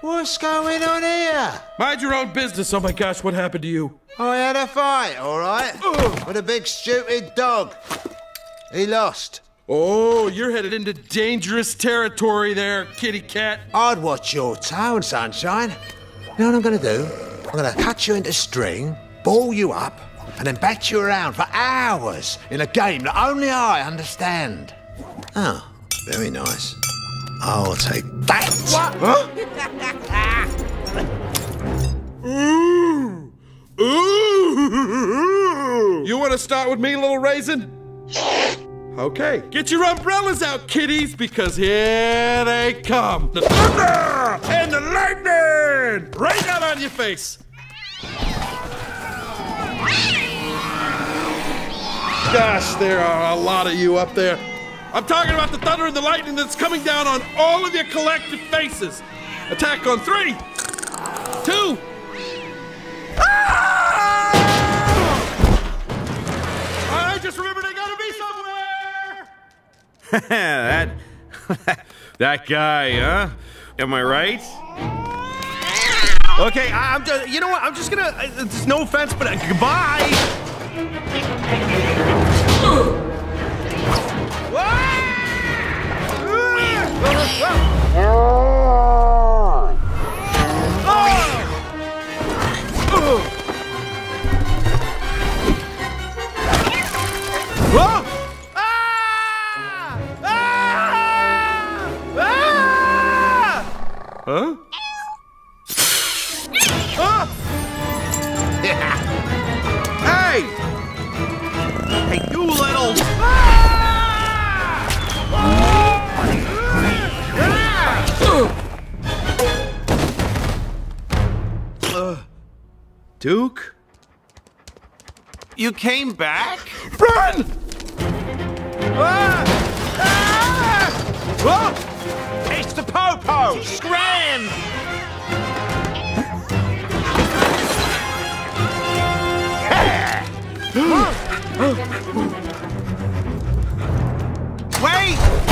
What's going on here? Mind your own business. Oh my gosh, what happened to you? Oh, I had a fight, all right? With a big stupid dog. He lost. Oh, you're headed into dangerous territory there, kitty cat. I'd watch your tone, sunshine. You know what I'm gonna do? I'm gonna cut you into string, ball you up, and then bat you around for hours in a game that only I understand. Oh, very nice. I'll take that. Ooh. Want to start with me, little raisin? Okay. Get your umbrellas out, kiddies, because here they come. The thunder and the lightning! Right out on your face. Gosh, there are a lot of you up there. I'm talking about the thunder and the lightning that's coming down on all of your collective faces. Attack on three, two, that that guy, huh? Am I right? Okay, I, am just. You know what? I'm just gonna. Uh, it's no offense, but uh, goodbye. Huh? Ah! hey! Hey, you little... Uh, Duke? You came back? Run! Ah! Ah! Ah! It's the Popo! again! Wait!